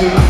you.